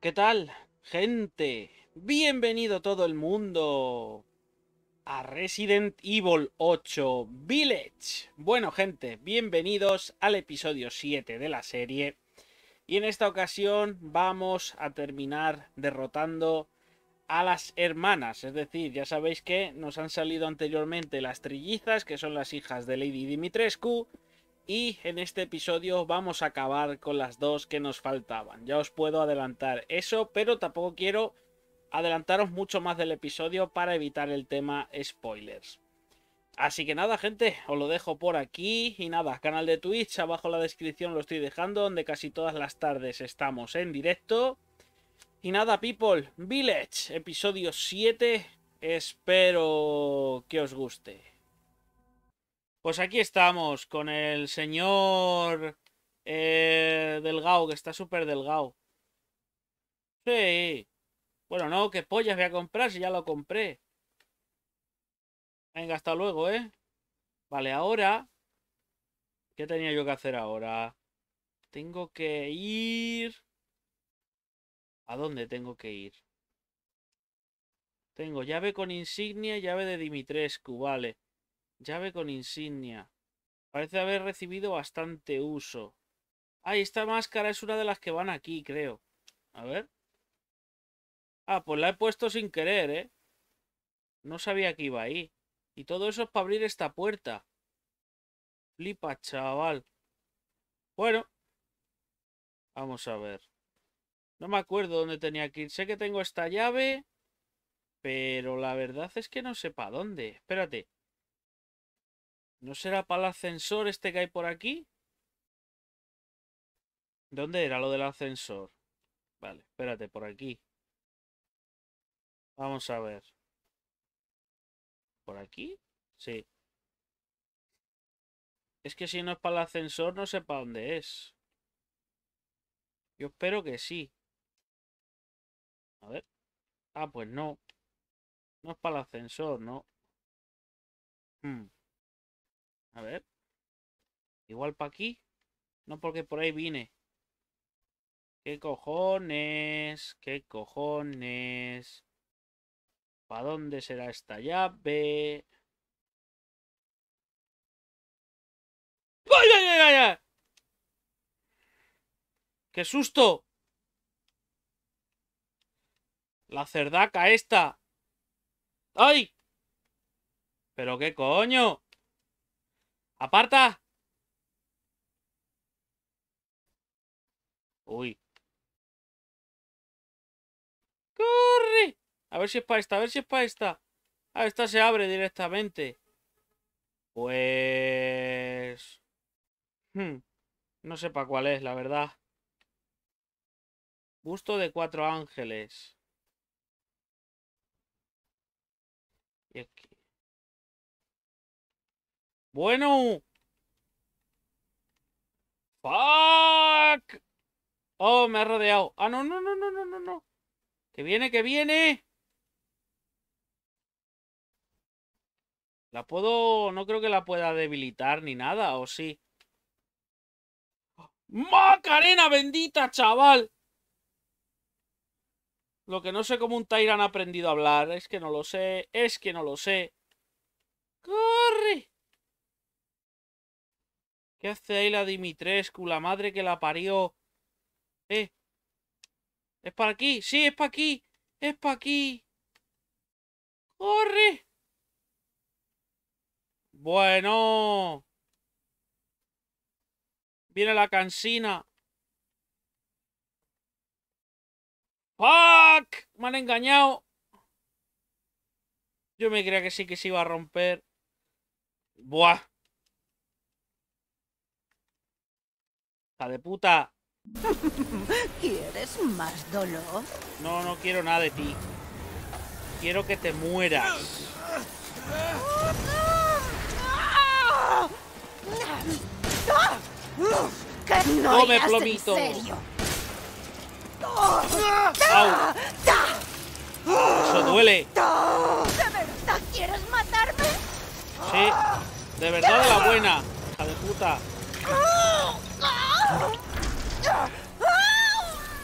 ¿Qué tal, gente? Bienvenido todo el mundo a Resident Evil 8 Village. Bueno, gente, bienvenidos al episodio 7 de la serie. Y en esta ocasión vamos a terminar derrotando a las hermanas. Es decir, ya sabéis que nos han salido anteriormente las trillizas, que son las hijas de Lady Dimitrescu y en este episodio vamos a acabar con las dos que nos faltaban. Ya os puedo adelantar eso, pero tampoco quiero adelantaros mucho más del episodio para evitar el tema spoilers. Así que nada, gente, os lo dejo por aquí. Y nada, canal de Twitch, abajo en la descripción lo estoy dejando, donde casi todas las tardes estamos en directo. Y nada, people, Village, episodio 7. Espero que os guste. Pues aquí estamos con el señor eh, Delgado, que está súper delgado. Sí. Bueno, no, qué pollas voy a comprar si ya lo compré. Venga, hasta luego, ¿eh? Vale, ahora... ¿Qué tenía yo que hacer ahora? Tengo que ir... ¿A dónde tengo que ir? Tengo llave con insignia, llave de Dimitrescu, vale. Llave con insignia. Parece haber recibido bastante uso. Ah, esta máscara es una de las que van aquí, creo. A ver. Ah, pues la he puesto sin querer, ¿eh? No sabía que iba ahí. Y todo eso es para abrir esta puerta. Flipa, chaval. Bueno. Vamos a ver. No me acuerdo dónde tenía que ir. Sé que tengo esta llave. Pero la verdad es que no sé para dónde. Espérate. ¿No será para el ascensor este que hay por aquí? ¿Dónde era lo del ascensor? Vale, espérate, por aquí. Vamos a ver. ¿Por aquí? Sí. Es que si no es para el ascensor, no sé para dónde es. Yo espero que sí. A ver. Ah, pues no. No es para el ascensor, ¿no? Hmm. A ver. Igual para aquí. No porque por ahí vine. ¿Qué cojones? ¿Qué cojones? ¿Para dónde será esta llave? ¡Ay, ay, ay, ay! ¡Qué susto! La cerdaca esta. ¡Ay! ¿Pero qué coño? ¡Aparta! Uy. ¡Corre! A ver si es para esta, a ver si es para esta. Ah, esta se abre directamente. Pues... Hmm, no sé para cuál es, la verdad. Busto de cuatro ángeles. Y aquí. Bueno. Fuck. Oh, me ha rodeado. Ah, no, no, no, no, no, no. Que viene, que viene. La puedo... No creo que la pueda debilitar ni nada, ¿o sí? ¡Macarena bendita, chaval! Lo que no sé cómo un Tyrant ha aprendido a hablar. Es que no lo sé. Es que no lo sé. ¡Corre! ¿Qué hace ahí la Dimitrescu? La madre que la parió. Eh. ¿Es para aquí? Sí, es para aquí. Es para aquí. ¡Corre! Bueno. Viene la cansina. ¡Fuck! Me han engañado. Yo me creía que sí que se iba a romper. Buah. De puta! ¿Quieres más dolor? No, no quiero nada de ti. Quiero que te mueras. no Come plomito. ¡Au! Eso duele. ¿De verdad quieres matarme? Sí, de verdad de la buena, hija de puta.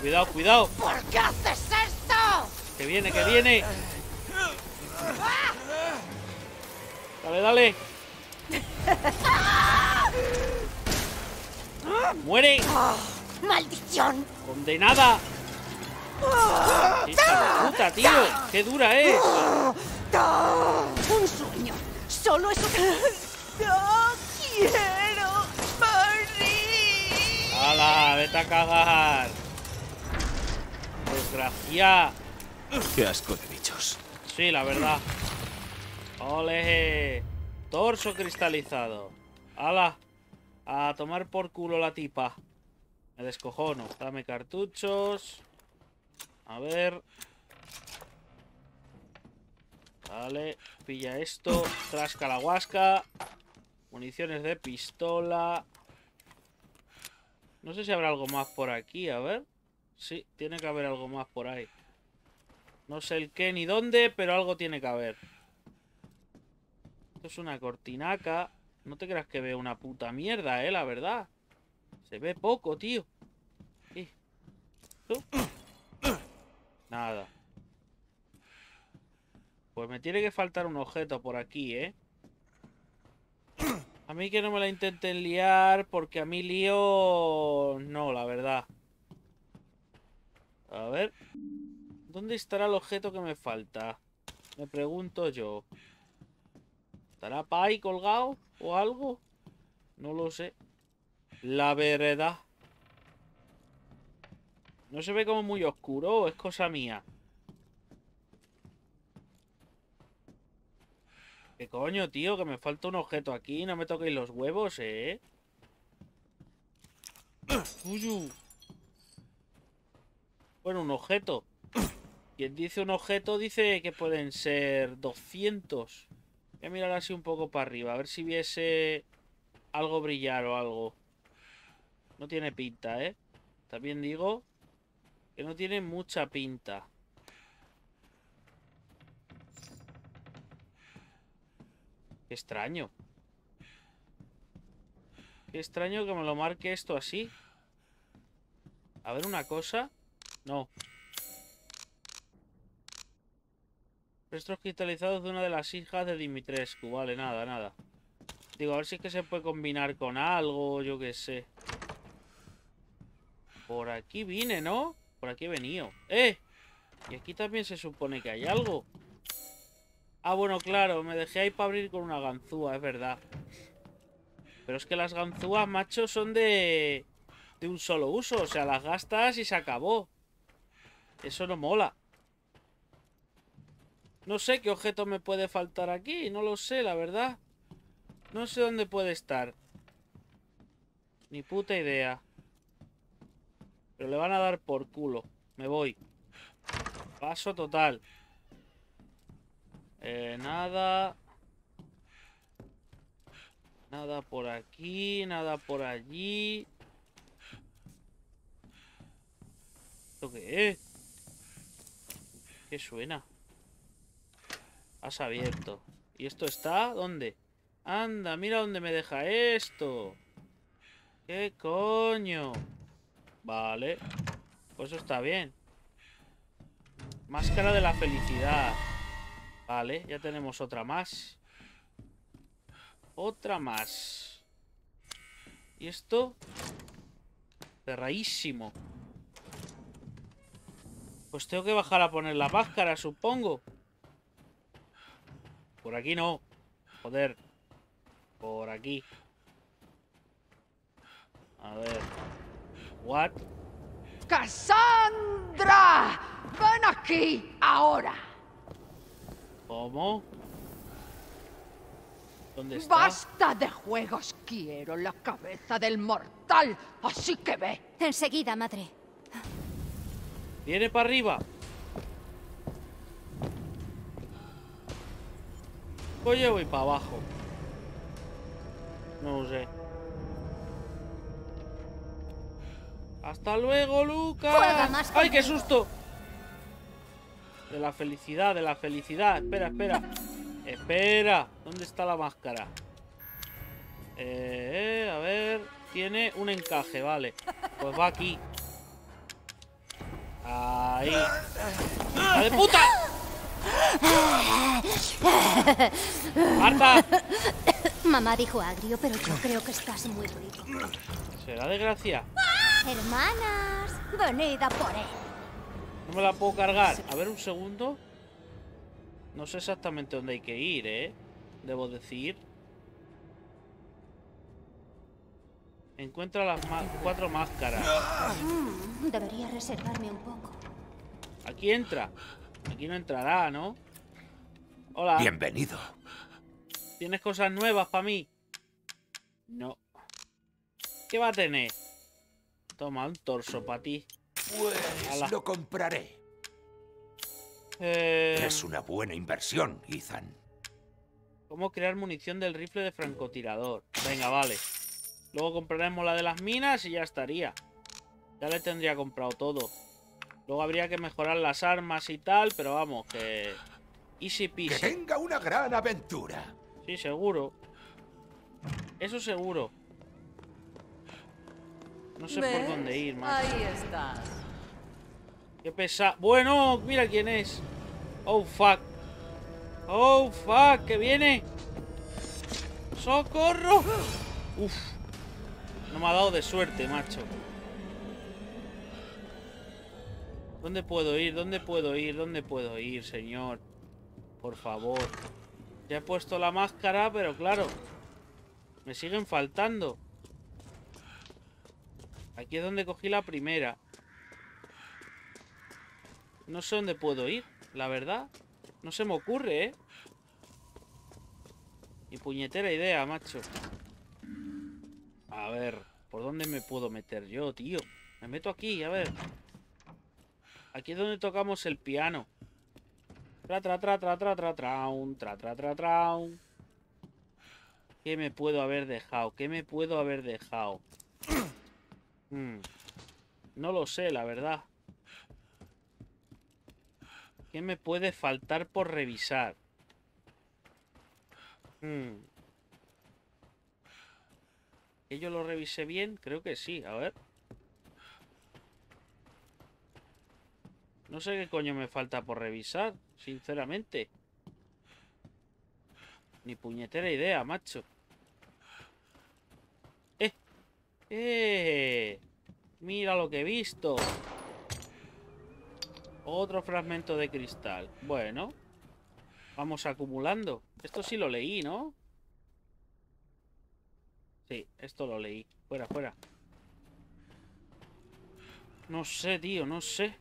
Cuidado, cuidado. ¿Por qué haces esto? ¡Que viene, que viene! Dale, dale. ¡Muere! ¡Maldición! ¡Condenada! ¡Hija de puta, tío! ¡Qué dura es! Un sueño. Solo eso. No quiero ¡Vete a cagar! ¡Desgracia! Qué asco de bichos. Sí, la verdad. ¡Ole! Torso cristalizado. ¡Hala! A tomar por culo la tipa. Me descojono. Dame cartuchos. A ver. Vale. Pilla esto. Trasca la huasca. Municiones de pistola. No sé si habrá algo más por aquí. A ver. Sí, tiene que haber algo más por ahí. No sé el qué ni dónde, pero algo tiene que haber. Esto es una cortinaca. No te creas que veo una puta mierda, eh, la verdad. Se ve poco, tío. ¿Y? ¿Tú? Nada. Pues me tiene que faltar un objeto por aquí, ¿eh? A mí que no me la intenten liar, porque a mí lío... No, la verdad. A ver. ¿Dónde estará el objeto que me falta? Me pregunto yo. ¿Estará para ahí colgado o algo? No lo sé. La verdad. No se ve como muy oscuro es cosa mía. ¿Qué coño, tío? Que me falta un objeto aquí. No me toquéis los huevos, ¿eh? Uyu. Bueno, un objeto. Quien dice un objeto dice que pueden ser 200. Voy a mirar así un poco para arriba. A ver si viese algo brillar o algo. No tiene pinta, ¿eh? También digo que no tiene mucha pinta. Extraño. Qué extraño que me lo marque esto así. A ver una cosa. No. Restos cristalizados de una de las hijas de Dimitrescu. Vale, nada, nada. Digo, a ver si es que se puede combinar con algo, yo qué sé. Por aquí vine, ¿no? Por aquí he venido. ¡Eh! Y aquí también se supone que hay algo. Ah, bueno, claro, me dejé ahí para abrir con una ganzúa, es verdad. Pero es que las ganzúas, macho, son de... De un solo uso. O sea, las gastas y se acabó. Eso no mola. No sé qué objeto me puede faltar aquí. No lo sé, la verdad. No sé dónde puede estar. Ni puta idea. Pero le van a dar por culo. Me voy. Paso total. Eh, nada. Nada por aquí, nada por allí. ¿Esto qué es? ¿Qué suena? Has abierto. ¿Y esto está? ¿Dónde? Anda, mira dónde me deja esto. ¿Qué coño? Vale. Pues eso está bien. Máscara de la felicidad. Vale, ya tenemos otra más. Otra más. ¿Y esto? Cerradísimo. Pues tengo que bajar a poner la máscara, supongo. Por aquí no. Joder. Por aquí. A ver. What? ¡Cassandra! ¡Ven aquí ahora! ¿Cómo? ¿Dónde está? ¡Basta de juegos! Quiero la cabeza del mortal. Así que ve. Enseguida, madre. Viene para arriba. Yo voy para abajo. No lo sé. ¡Hasta luego, Lucas! ¡Ay, qué susto! De la felicidad, de la felicidad. Espera, espera. Espera. ¿Dónde está la máscara? Eh, a ver. Tiene un encaje, vale. Pues va aquí. Ahí. ¡La de puta! ¡Marta! Mamá dijo agrio, pero yo creo que estás muy rico. ¿Será de gracia? Hermanas, venid a por él. No me la puedo cargar. A ver, un segundo. No sé exactamente dónde hay que ir, ¿eh? Debo decir. Encuentra las cuatro máscaras. Mm, debería reservarme un poco. Aquí entra. Aquí no entrará, ¿no? Hola. Bienvenido. ¿Tienes cosas nuevas para mí? No. ¿Qué va a tener? Toma, un torso para ti. Pues lo compraré. Eh... Es una buena inversión, Ethan. ¿Cómo crear munición del rifle de francotirador? Venga, vale. Luego compraremos la de las minas y ya estaría. Ya le tendría comprado todo. Luego habría que mejorar las armas y tal, pero vamos, que... Easy peasy. Que tenga una gran aventura. Sí, seguro. Eso seguro. No sé por dónde ir, más. Ahí estás. Qué pesa. Bueno, mira quién es. Oh, fuck. Oh, fuck, que viene. ¡Socorro! Uf. No me ha dado de suerte, macho. ¿Dónde puedo ir? ¿Dónde puedo ir? ¿Dónde puedo ir, señor? Por favor. Ya he puesto la máscara, pero claro. Me siguen faltando. Aquí es donde cogí la primera. No sé dónde puedo ir, la verdad. No se me ocurre, ¿eh? Ni puñetera idea, macho. A ver, ¿por dónde me puedo meter yo, tío? Me meto aquí, a ver. Aquí es donde tocamos el piano. Tra, tra, tra, tra, tra, tra, traun, tra, tra, tra, traun. ¿Qué me puedo haber dejado? ¿Qué me puedo haber dejado? Hmm. No lo sé, la verdad. ¿Qué me puede faltar por revisar? Hmm. ¿Que yo lo revisé bien? Creo que sí. A ver. No sé qué coño me falta por revisar, sinceramente. Ni puñetera idea, macho. ¡Eh! ¡Eh! Mira lo que he visto. Otro fragmento de cristal. Bueno. Vamos acumulando. Esto sí lo leí, ¿no? Sí, esto lo leí. Fuera, fuera. No sé, tío, no sé.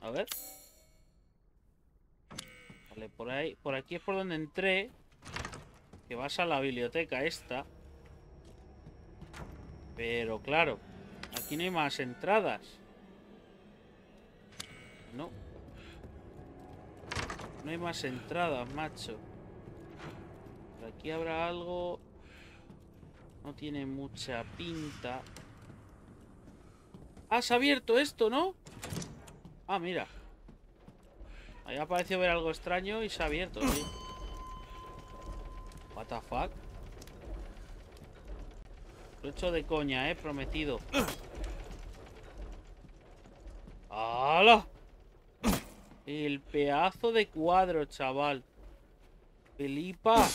A ver. Vale, por ahí. Por aquí es por donde entré. Que vas a la biblioteca esta. Pero claro. Aquí no hay más entradas. No. No hay más entradas, macho. Aquí habrá algo... No tiene mucha pinta. Ah, se ha abierto esto, ¿no? Ah, mira. Ahí ha ver algo extraño y se ha abierto, sí. What the fuck? Lo he hecho de coña, eh, prometido. ¡Hala! El pedazo de cuadro, chaval. Felipa.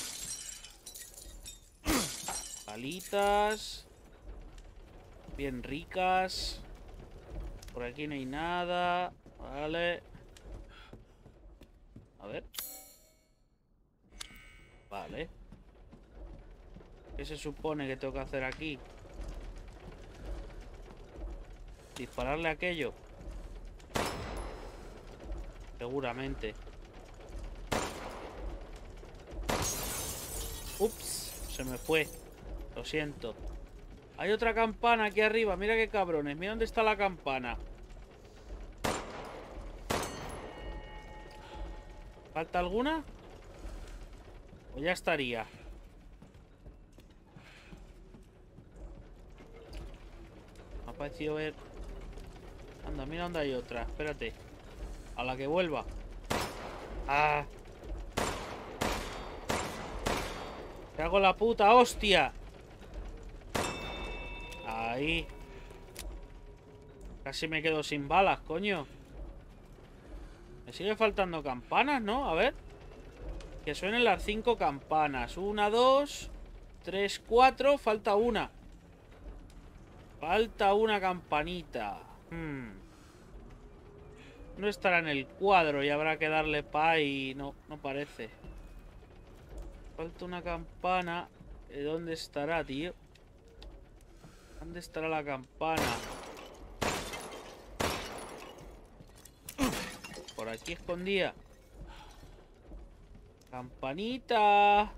Palitas. Bien ricas. Por aquí no hay nada. Vale. A ver. Vale. ¿Qué se supone que tengo que hacer aquí? Dispararle aquello. Seguramente. Ups, se me fue. Lo siento. Hay otra campana aquí arriba. Mira qué cabrones. Mira dónde está la campana. ¿Falta alguna? O ya estaría. Parecido ver... Anda, mira dónde hay otra. Espérate. A la que vuelva. ¡Ah! ¡Te hago la puta hostia! Ahí. Casi me quedo sin balas, coño. Me sigue faltando campanas, ¿no? A ver. Que suenen las cinco campanas. Una, dos, tres, cuatro. Falta una. Falta una campanita. Hmm. No estará en el cuadro y habrá que darle pa y no, no parece. Falta una campana. ¿Dónde estará, tío? ¿Dónde estará la campana? Por aquí escondía. Campanita.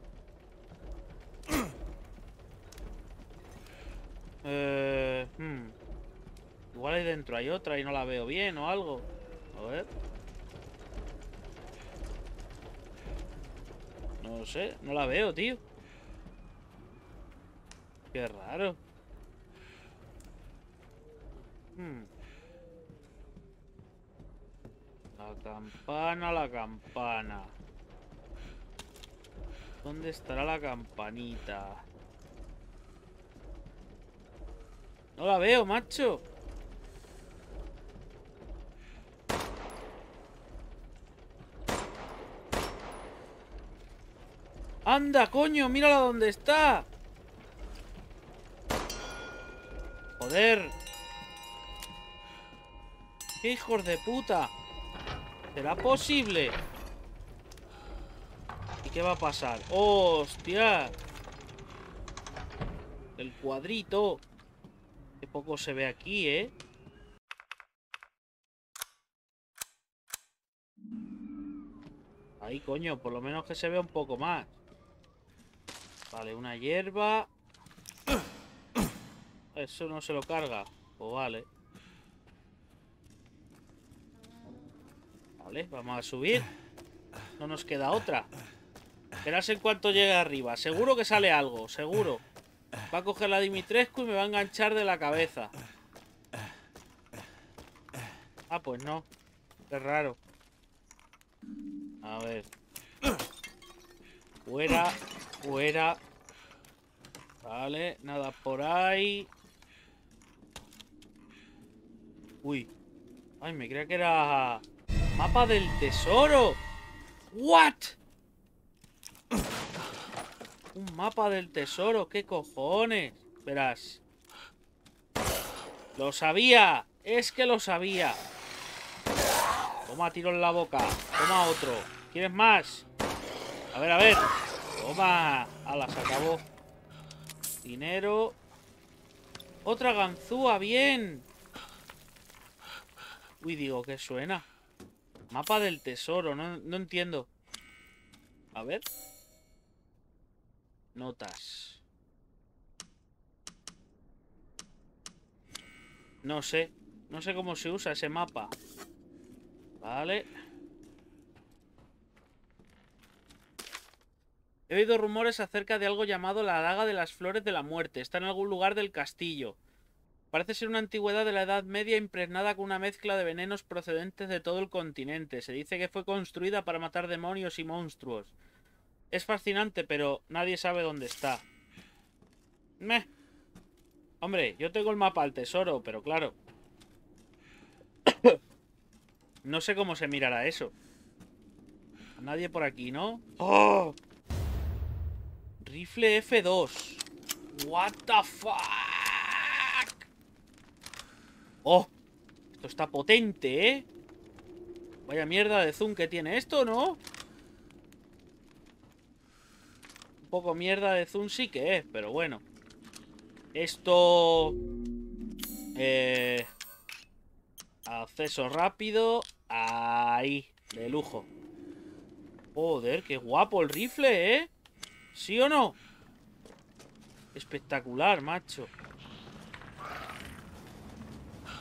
Eh, hmm. Igual ahí dentro hay otra y no la veo bien o algo. A ver. No sé, no la veo, tío. Qué raro. Hmm. La campana, la campana. ¿Dónde estará la campanita? No la veo, macho. ¡Anda, coño! ¡Mírala dónde está! ¡Joder! ¡Qué hijos de puta! ¿Será posible? ¿Y qué va a pasar? ¡Hostia! El cuadrito. Qué poco se ve aquí, ¿eh? Ahí, coño, por lo menos que se vea un poco más. Vale, una hierba. Eso no se lo carga. Pues vale. Vale, vamos a subir. No nos queda otra. Verás en cuanto llegue arriba. Seguro que sale algo, seguro. Va a coger la Dimitrescu y me va a enganchar de la cabeza. Ah, pues no. Qué raro. A ver. Fuera, fuera. Vale, nada por ahí. Uy. Ay, me creía que era... Mapa del tesoro. ¿What? Un mapa del tesoro. ¿Qué cojones? Verás. Lo sabía. Es que lo sabía. Toma, tiro en la boca. Toma otro. ¿Quieres más? A ver, a ver. Toma. Ala, se acabó. Dinero. Otra ganzúa, bien. Uy, digo, ¿qué suena? Mapa del tesoro, no, no entiendo. A ver. Notas. No sé. No sé cómo se usa ese mapa. Vale. He oído rumores acerca de algo llamado la daga de las flores de la muerte. Está en algún lugar del castillo. Parece ser una antigüedad de la Edad Media impregnada con una mezcla de venenos procedentes de todo el continente. Se dice que fue construida para matar demonios y monstruos. Es fascinante, pero nadie sabe dónde está. Meh. Hombre, yo tengo el mapa al tesoro, pero claro. no sé cómo se mirará eso. Nadie por aquí, ¿no? ¡Oh! Rifle F2. What the fuck? ¡Oh! Esto está potente, ¿eh? Vaya mierda de zoom que tiene esto, ¿no? Un poco mierda de zoom sí que es, pero bueno. Esto... Eh... Acceso rápido. Ahí, de lujo. Joder, qué guapo el rifle, ¿eh? ¿Sí o no? Espectacular, macho.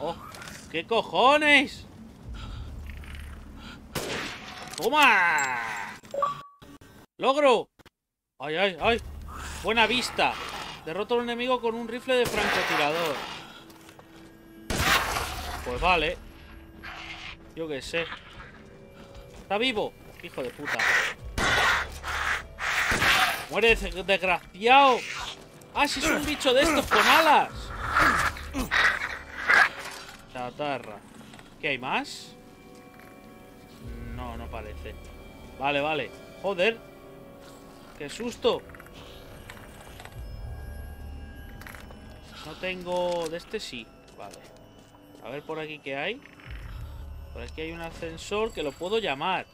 ¡Oh! ¿Qué cojones? ¡Toma! ¡Logro! ¡Ay, ay, ay! Buena vista. Derroto a un enemigo con un rifle de francotirador. Pues vale. Yo qué sé. ¿Está vivo? Hijo de puta. ¡Muere, desgraciado! ¡Ah, si es un bicho de estos con alas! Chatarra. ¿Qué hay más? No, no parece. Vale, vale. Joder. ¡Qué susto! No tengo... De este sí. Vale. A ver por aquí qué hay. Por aquí hay un ascensor que lo puedo llamar.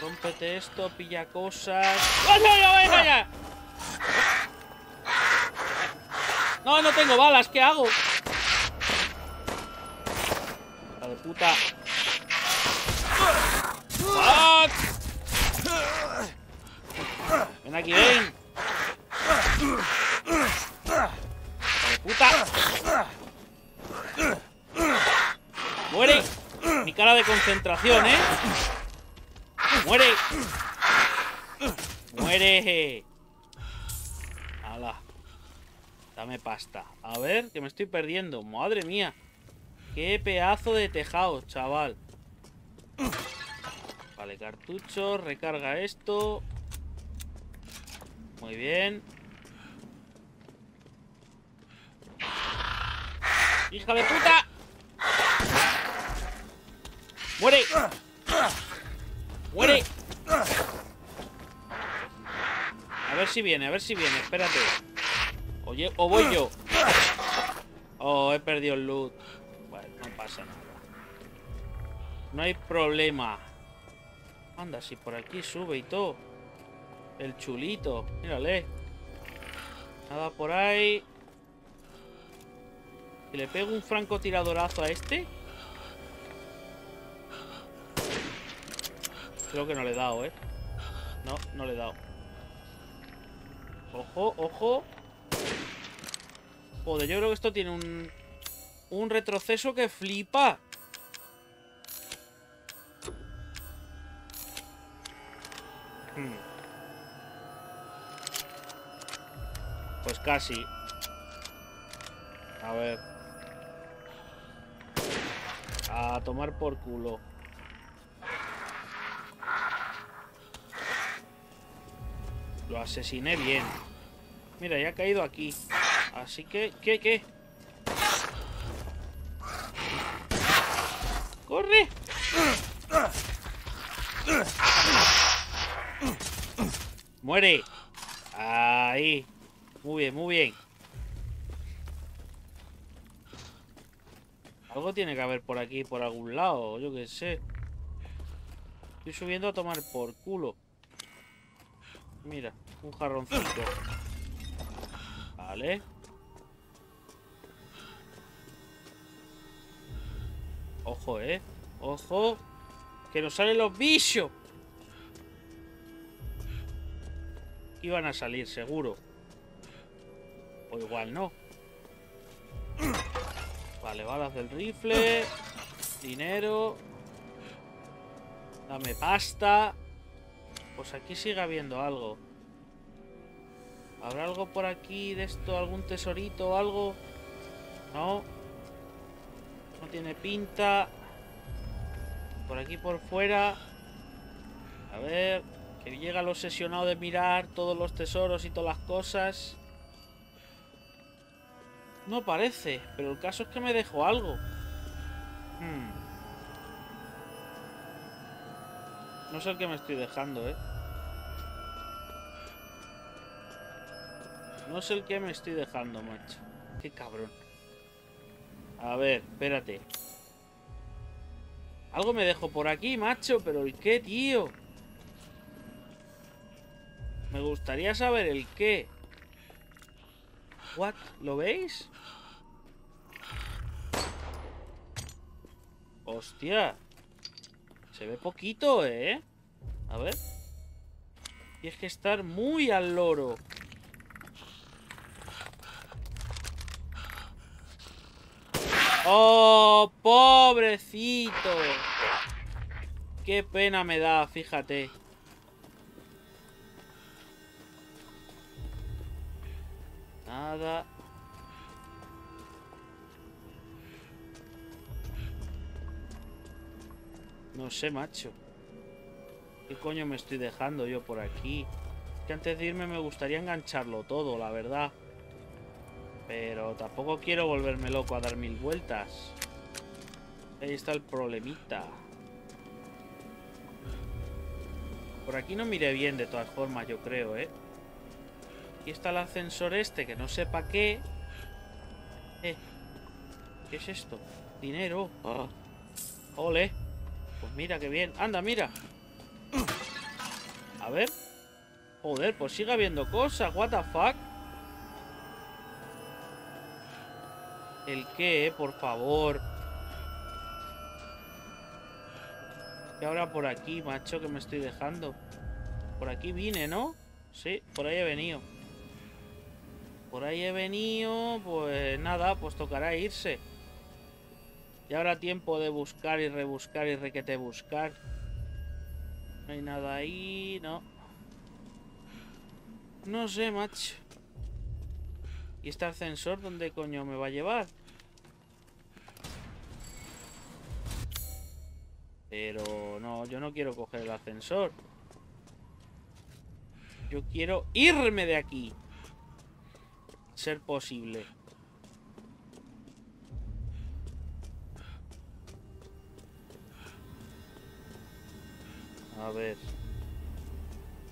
Rómpete esto, pilla cosas. ¡Vaya, vaya! No, no tengo balas, ¿qué hago? La de puta. ¡Fuck! Ven aquí, ven. Puta. ¡Muere! Mi cara de concentración, ¿eh? ¡Muere! ¡Muere! ¡Hala! Dame pasta. A ver, que me estoy perdiendo. ¡Madre mía! ¡Qué pedazo de tejado, chaval! Vale, cartucho. Recarga esto. Muy bien. ¡Hija de puta! ¡Muere! ¡Muere! A ver si viene, a ver si viene, espérate. Oye, o voy yo. Oh, he perdido el loot. Bueno, no pasa nada. No hay problema. Anda, si por aquí sube y todo. El chulito. Mírale. Nada por ahí. Si le pego un francotiradorazo a este. Creo que no le he dado, ¿eh? No, no le he dado. Ojo, ojo. Joder, yo creo que esto tiene un... Un retroceso que flipa. Casi. A ver. A tomar por culo. Lo asesiné bien. Mira, ya ha caído aquí. Así que... ¿Qué? ¿Qué? ¡Corre! ¡Muere! Ahí. Muy bien, muy bien. Algo tiene que haber por aquí, por algún lado. Yo qué sé. Estoy subiendo a tomar por culo. Mira, un jarroncito. Vale. Ojo, eh. Ojo. Que nos salen los bichos. Iban a salir, seguro. O igual no. Vale, balas del rifle. Dinero. Dame pasta. Pues aquí sigue habiendo algo. ¿Habrá algo por aquí de esto? ¿Algún tesorito o algo? No. No tiene pinta. Por aquí por fuera. A ver. Que llega lo obsesionado de mirar todos los tesoros y todas las cosas. No parece, pero el caso es que me dejó algo. Hmm. No sé el que me estoy dejando, ¿eh? No sé el que me estoy dejando, macho. Qué cabrón. A ver, espérate. Algo me dejo por aquí, macho, pero ¿el qué, tío? Me gustaría saber el qué. What? ¿Lo veis? Hostia. Se ve poquito, ¿eh? A ver. Y es que estar muy al loro. ¡Oh, pobrecito! Qué pena me da, fíjate. Nada. No sé, macho. ¿Qué coño me estoy dejando yo por aquí? Que antes de irme me gustaría engancharlo todo, la verdad. Pero tampoco quiero volverme loco a dar mil vueltas. Ahí está el problemita. Por aquí no miré bien de todas formas, yo creo, ¿eh? Aquí está el ascensor este, que no sé para qué. Eh, ¿Qué es esto? Dinero. Ah. Ole. Pues mira, qué bien. Anda, mira. A ver. Joder, pues sigue habiendo cosas. What the fuck. ¿El qué, por favor? ¿Qué ahora por aquí, macho, que me estoy dejando? Por aquí vine, ¿no? Sí, por ahí he venido. Por ahí he venido, pues nada, pues tocará irse. Ya habrá tiempo de buscar y rebuscar y requete buscar. No hay nada ahí, no. No sé, macho. ¿Y este ascensor dónde coño me va a llevar? Pero no, yo no quiero coger el ascensor. Yo quiero irme de aquí. Ser posible. A ver.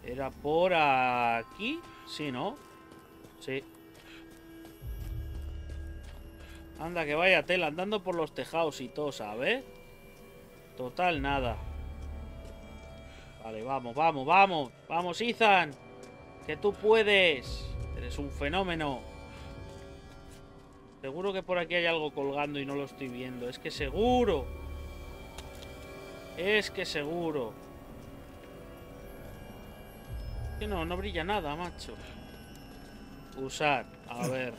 ¿Era por aquí? Sí, ¿no? Sí. Anda, que vaya tela, andando por los tejados y todo, ¿sabes? Total, nada. Vale, vamos, vamos, vamos. Vamos, Ethan. Que tú puedes. Eres un fenómeno. Seguro que por aquí hay algo colgando y no lo estoy viendo. Es que seguro. Es que seguro. Que no, no brilla nada, macho. Usar. A ver.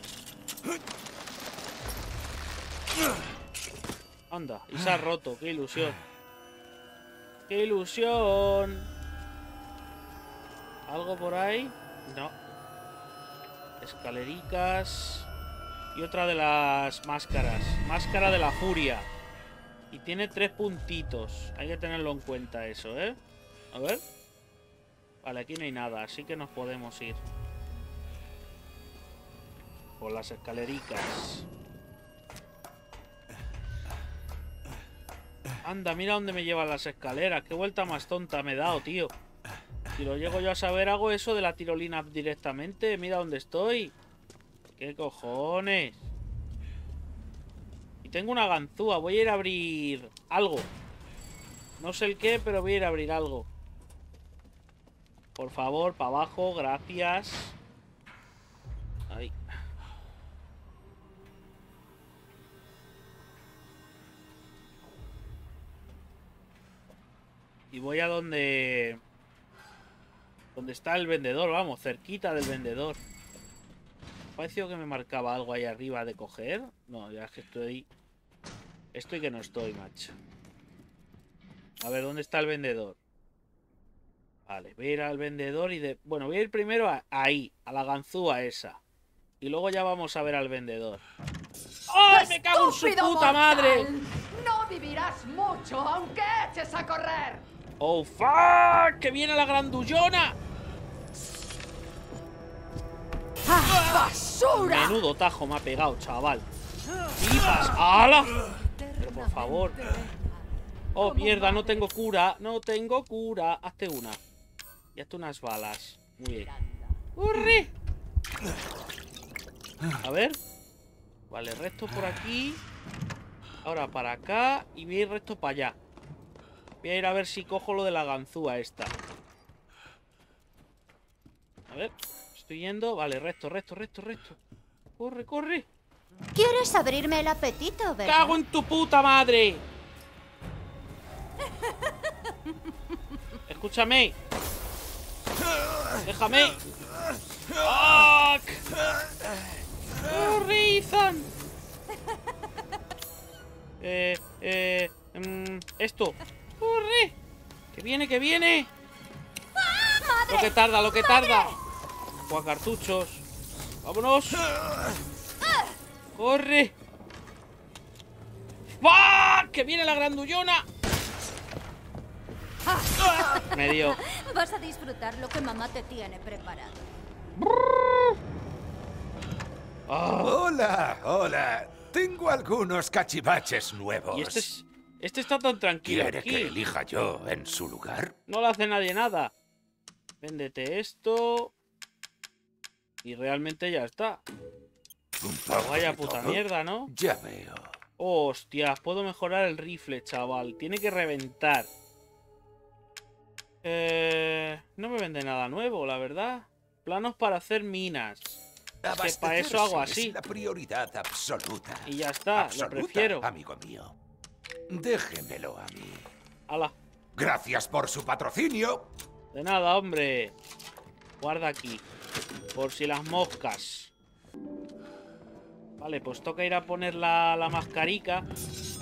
Anda, y se ha roto. Qué ilusión. ¡Qué ilusión! ¿Algo por ahí? No. Escalericas. Y otra de las máscaras. Máscara de la furia. Y tiene tres puntitos. Hay que tenerlo en cuenta eso, ¿eh? A ver. Vale, aquí no hay nada, así que nos podemos ir. Por las escalericas. Anda, mira dónde me llevan las escaleras. Qué vuelta más tonta me he dado, tío. Si lo llego yo a saber, hago eso de la tirolina directamente. Mira dónde estoy. ¿Qué cojones? Y tengo una ganzúa. Voy a ir a abrir algo. No sé el qué, pero voy a ir a abrir algo. Por favor, para abajo. Gracias. Ahí. Y voy a donde... Donde está el vendedor, vamos, cerquita del vendedor. Pareció que me marcaba algo ahí arriba de coger. No, ya es que estoy... Estoy que no estoy, macho. A ver, ¿dónde está el vendedor? Vale, voy a ir al vendedor y de... Bueno, voy a ir primero a... ahí, a la ganzúa esa. Y luego ya vamos a ver al vendedor. ¡Ay, me cago en su puta mortal! madre! No vivirás mucho aunque eches a correr. ¡Oh, fuck! ¡Que viene la grandullona! ¡Basura! Menudo tajo me ha pegado, chaval. ¡Pipas! ¡Hala! Pero por favor. Oh, mierda, no tengo cura. No tengo cura. Hazte una. Y hazte unas balas. Muy bien. ¡Corre! A ver. Vale, resto por aquí. Ahora para acá. Y voy a ir recto para allá. Voy a ir a ver si cojo lo de la ganzúa esta. A ver. Estoy yendo. Vale, recto, recto, recto, recto. Corre, corre. ¿Quieres abrirme el apetito, verdad? ¡Cago en tu puta madre! Escúchame. Déjame. ¡Fuck! ¡Corre, Ethan! Eh, eh, mm, esto. ¡Corre! ¡Que viene, que viene! Lo que tarda, lo que tarda. Juan cartuchos. ¡Vámonos! ¡Corre! ¡Fuck! ¡Que viene la grandullona! Me dio. Vas a disfrutar lo que mamá te tiene preparado. Ah, Hola, hola. Tengo algunos cachivaches nuevos. y este es. Este está tan tranquilo ¿Quiere aquí. que elija yo en su lugar? No le hace nadie nada. Véndete esto. Y realmente ya está. Pues vaya puta mierda, ¿no? Ya veo. Hostias, puedo mejorar el rifle, chaval. Tiene que reventar. Eh, no me vende nada nuevo, la verdad. Planos para hacer minas. Es que para eso hago así. Es la prioridad absoluta. Y ya está, Absoluta, lo prefiero. amigo mío. Déjemelo a mí. Hala, Gracias por su patrocinio. de nada, hombre. Guarda aquí. Por si las moscas. Vale, pues toca ir a poner la, la mascarica.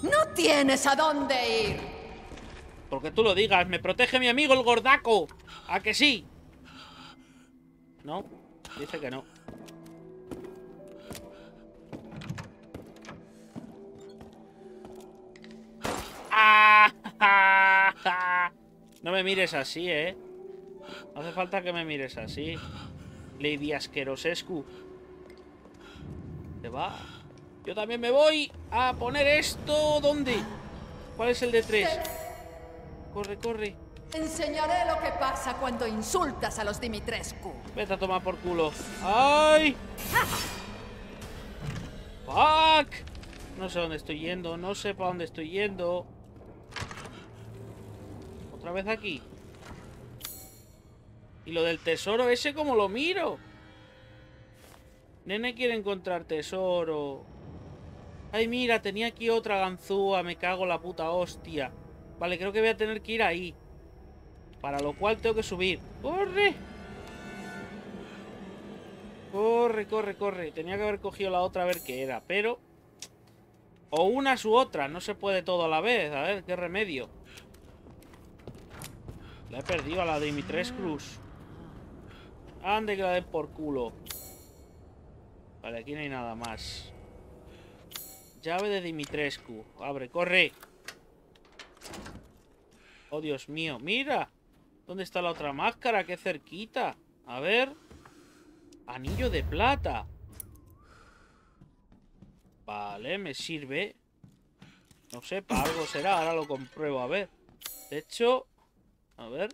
No tienes a dónde ir. Porque tú lo digas, me protege mi amigo el gordaco. ¿A que sí? No, dice que no. ¡Ah! No me mires así, ¿eh? No hace falta que me mires así. Lady Asquerosescu. ¿Te va? Yo también me voy a poner esto. ¿Dónde? ¿Cuál es el de tres? Corre, corre. Te enseñaré lo que pasa cuando insultas a los Dimitrescu. Vete a tomar por culo. ¡Ay! ¡Fuck! No sé dónde estoy yendo. No sé para dónde estoy yendo. Otra vez aquí. ¿Y lo del tesoro ese cómo lo miro? Nene quiere encontrar tesoro. Ay, mira, tenía aquí otra ganzúa. Me cago la puta hostia. Vale, creo que voy a tener que ir ahí. Para lo cual tengo que subir. ¡Corre! Corre, corre, corre. Tenía que haber cogido la otra a ver qué era, pero... O una u otra. No se puede todo a la vez. A ver, qué remedio. La he perdido a la de Cruz. Ande que la den por culo. Vale, aquí no hay nada más. Llave de Dimitrescu. Abre, corre. Oh, Dios mío. Mira. ¿Dónde está la otra máscara? Qué cerquita. A ver. Anillo de plata. Vale, me sirve. No sé, para algo será. Ahora lo compruebo. A ver. De hecho... A ver.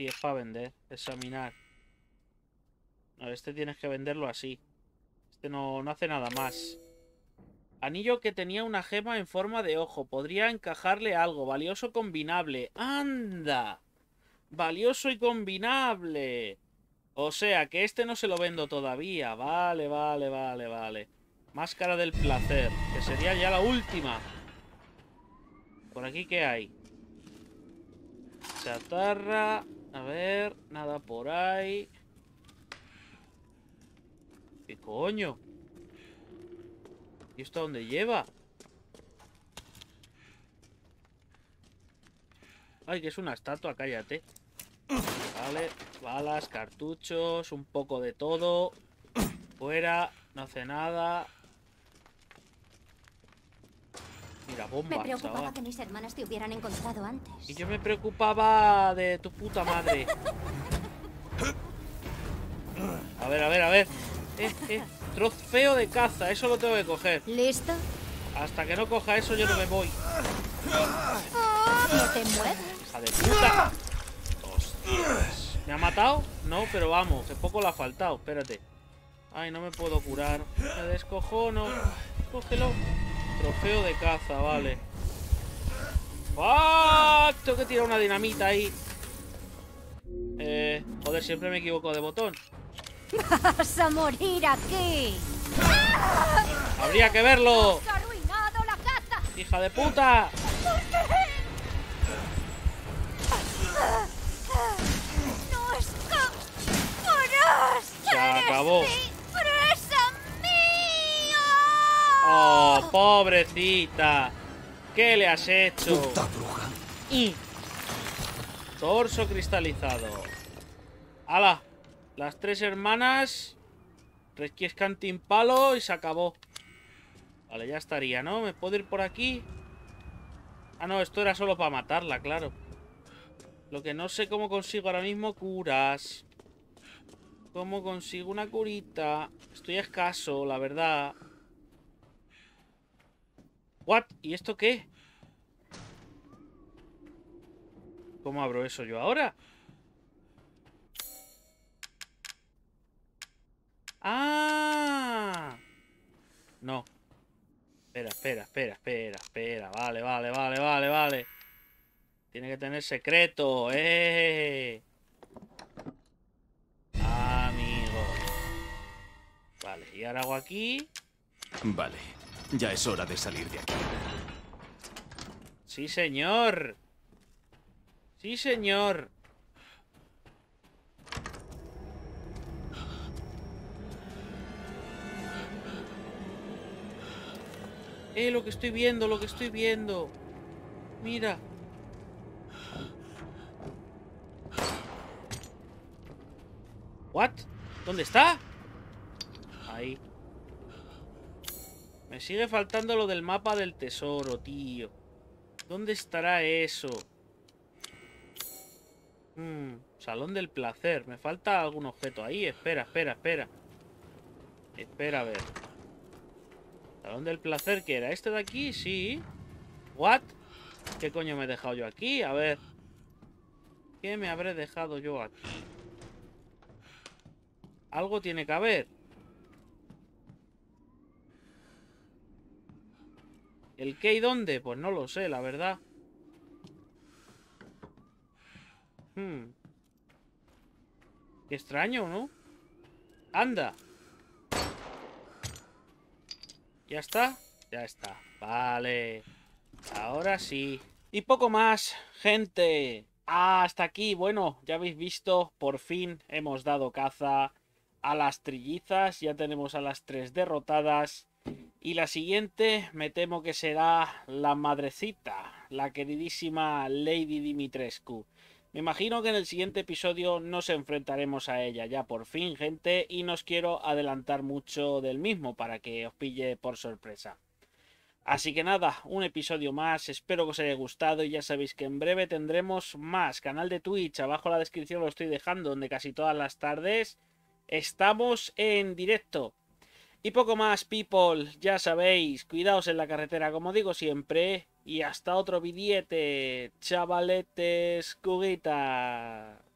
Sí, es para vender. Examinar. No, este tienes que venderlo así. Este no, no hace nada más. Anillo que tenía una gema en forma de ojo. Podría encajarle algo. Valioso combinable. ¡Anda! Valioso y combinable. O sea, que este no se lo vendo todavía. Vale, vale, vale, vale. Máscara del placer. Que sería ya la última. ¿Por aquí qué hay? Chatarra. A ver, nada por ahí. ¿Qué coño? ¿Y esto a dónde lleva? Ay, que es una estatua, cállate. Vale, balas, cartuchos, un poco de todo. Fuera, no hace nada. Me bomba, preocupaba chaval. que mis hermanas te hubieran encontrado antes. Y yo me preocupaba de tu puta madre. A ver, a ver, a ver. Eh, eh. Trofeo de caza, eso lo tengo que coger. ¿Listo? Hasta que no coja eso yo no me voy. No te muevas. ¡Hija de puta! Hostias. ¿Me ha matado? No, pero vamos, que poco le ha faltado. Espérate. Ay, no me puedo curar. Me descojono. Cógelo. Trofeo de caza, vale. ¡Fuck! Tengo que tirar una dinamita ahí. Eh, joder, siempre me equivoco de botón. Vas a morir aquí. ¡Habría que verlo! ¡Has arruinado la caza! ¡Hija de puta! ¡No escaparás! Se acabó. ¡Presa ¡Oh, pobrecita! ¿Qué le has hecho? Puta bruja. Y torso cristalizado. ¡Hala! Las tres hermanas resquiescan palo y se acabó. Vale, ya estaría, ¿no? ¿Me puedo ir por aquí? Ah, no, esto era solo para matarla, claro. Lo que no sé cómo consigo ahora mismo curas. ¿Cómo consigo una curita? Estoy escaso, la verdad. ¿What? ¿Y esto qué? ¿Cómo abro eso yo ahora? ¡Ah! No. Espera, espera, espera, espera, espera. Vale, vale, vale, vale, vale. Tiene que tener secreto, ¡eh! Amigo. Vale, y ahora hago aquí. Vale, ya es hora de salir de aquí. Sí, señor. Sí, señor. Eh, lo que estoy viendo, lo que estoy viendo. Mira. ¿What? ¿Dónde está? Ahí. Me sigue faltando lo del mapa del tesoro, tío. ¿Dónde estará eso? Hmm, salón del placer. Me falta algún objeto ahí. Espera, espera, espera. Espera, a ver. Salón del placer, ¿qué era? ¿Este de aquí? Sí. ¿What? ¿Qué coño me he dejado yo aquí? A ver. ¿Qué me habré dejado yo aquí? Algo tiene que haber. ¿El qué y dónde? Pues no lo sé, la verdad. Hmm. Qué extraño, ¿no? ¡Anda! ¿Ya está? Ya está. Vale. Ahora sí. Y poco más, gente. Hasta aquí, bueno, ya habéis visto, por fin hemos dado caza a las trillizas. Ya tenemos a las tres derrotadas. Y la siguiente me temo que será la madrecita, la queridísima Lady Dimitrescu. Me imagino que en el siguiente episodio nos enfrentaremos a ella ya por fin, gente, y no os quiero adelantar mucho del mismo para que os pille por sorpresa. Así que nada, un episodio más, espero que os haya gustado y ya sabéis que en breve tendremos más canal de Twitch, abajo en la descripción lo estoy dejando, donde casi todas las tardes estamos en directo. Y poco más, people, ya sabéis, cuidaos en la carretera, como digo siempre, y hasta otro billete, chavaletes, cuguitas.